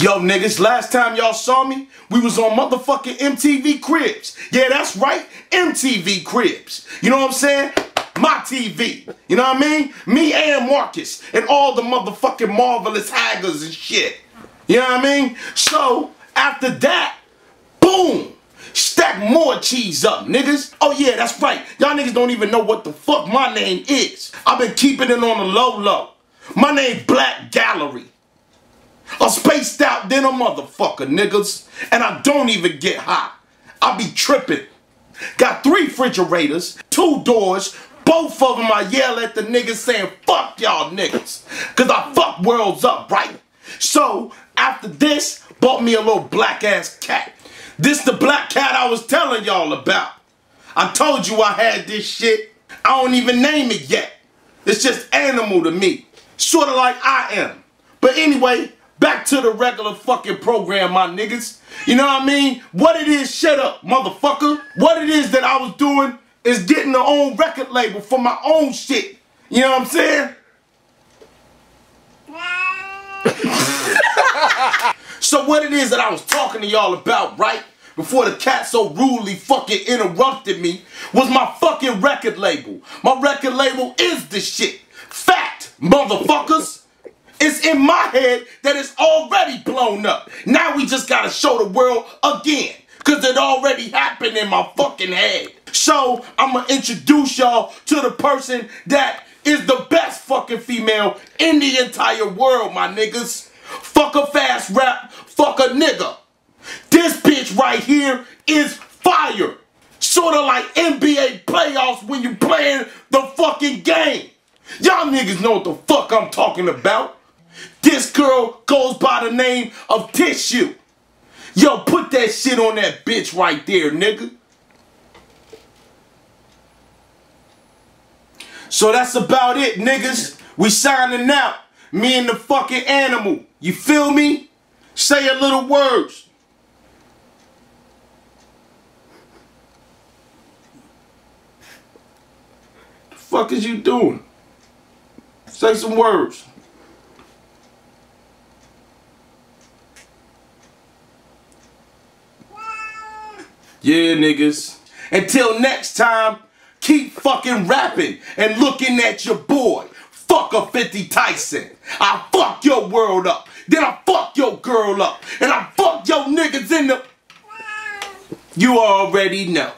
Yo, niggas, last time y'all saw me, we was on motherfucking MTV Cribs. Yeah, that's right, MTV Cribs. You know what I'm saying? My TV. You know what I mean? Me and Marcus and all the motherfucking marvelous haggers and shit. You know what I mean? So, after that, boom! Stack more cheese up, niggas. Oh yeah, that's right. Y'all niggas don't even know what the fuck my name is. I've been keeping it on the low low. My name Black Gallery. A spaced out than a motherfucker, niggas. And I don't even get hot. I be tripping. Got three refrigerators, two doors, both of them I yell at the niggas saying, fuck y'all niggas. Cause I fuck worlds up, right? So, after this, bought me a little black ass cat. This the black cat I was telling y'all about. I told you I had this shit. I don't even name it yet. It's just animal to me. Sort of like I am. But anyway, back to the regular fucking program, my niggas. You know what I mean? What it is, shut up, motherfucker. What it is that I was doing is getting the own record label for my own shit. You know what I'm saying? so what it is that I was talking to y'all about, right? Before the cat so rudely fucking interrupted me, was my fucking record label. My record label is the shit. Fact, motherfuckers. My head that it's already blown up. Now we just gotta show the world again. Cause it already happened in my fucking head. So I'm gonna introduce y'all to the person that is the best fucking female in the entire world, my niggas. Fuck a fast rap, fuck a nigga. This bitch right here is fire. Sort of like NBA playoffs when you playing the fucking game. Y'all niggas know what the fuck I'm talking about. This girl goes by the name of Tissue. Yo, put that shit on that bitch right there, nigga. So that's about it, niggas. We signing out. Me and the fucking animal. You feel me? Say a little words. The fuck is you doing? Say some words. Yeah, niggas. Until next time, keep fucking rapping and looking at your boy. Fuck a 50 Tyson. I fuck your world up. Then I fuck your girl up. And I fuck your niggas in the... You already know.